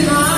Every line.